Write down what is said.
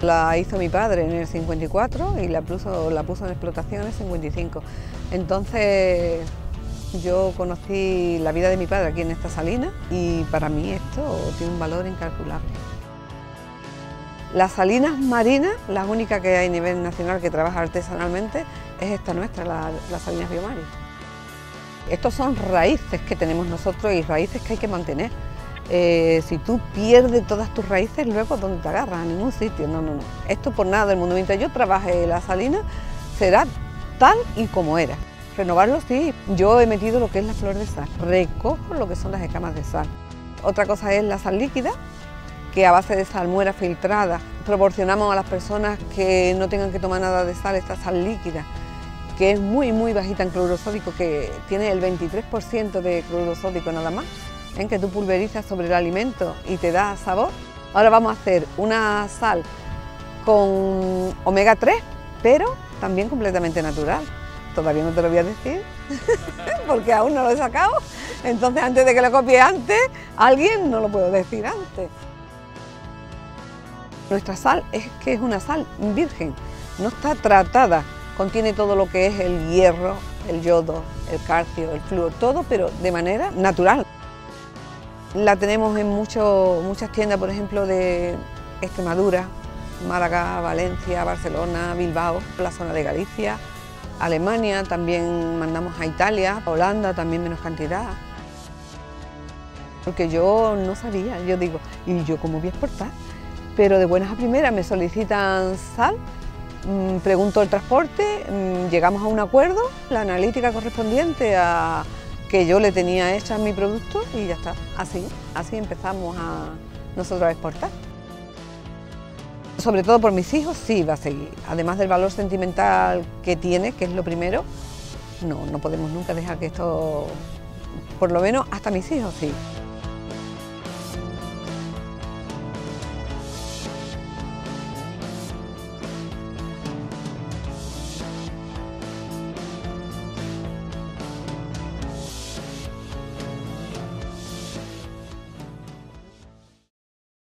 la hizo mi padre en el 54 y la puso, la puso en explotación en el 55. Entonces yo conocí la vida de mi padre aquí en esta salina y para mí esto tiene un valor incalculable. Las salinas marinas, la única que hay a nivel nacional que trabaja artesanalmente, es esta nuestra, las la Salinas Biomari. Estos son raíces que tenemos nosotros y raíces que hay que mantener. Eh, si tú pierdes todas tus raíces, luego ¿dónde te agarras? A ningún sitio, no, no, no. Esto por nada del mundo. Mientras yo trabaje la salina, será tal y como era. Renovarlo sí, yo he metido lo que es la flor de sal, recojo lo que son las escamas de sal. Otra cosa es la sal líquida, que a base de salmuera filtrada proporcionamos a las personas que no tengan que tomar nada de sal esta sal líquida, que es muy muy bajita en cloruro sódico, que tiene el 23% de cloruro sódico nada más, en que tú pulverizas sobre el alimento y te da sabor. Ahora vamos a hacer una sal con omega 3, pero también completamente natural. Todavía no te lo voy a decir, porque aún no lo he sacado. Entonces, antes de que lo copie antes, alguien no lo puedo decir antes. Nuestra sal es que es una sal virgen, no está tratada, contiene todo lo que es el hierro, el yodo, el calcio, el flúor, todo, pero de manera natural. La tenemos en muchas tiendas, por ejemplo, de Extremadura, Málaga, Valencia, Barcelona, Bilbao, la zona de Galicia, Alemania, también mandamos a Italia, Holanda también menos cantidad. Porque yo no sabía, yo digo, ¿y yo cómo voy a exportar? pero de buenas a primeras me solicitan sal, mm, pregunto el transporte, mm, llegamos a un acuerdo, la analítica correspondiente a que yo le tenía hecha mi producto y ya está, así, así empezamos a nosotros a exportar. Sobre todo por mis hijos sí va a seguir, además del valor sentimental que tiene, que es lo primero, no, no podemos nunca dejar que esto, por lo menos hasta mis hijos sí.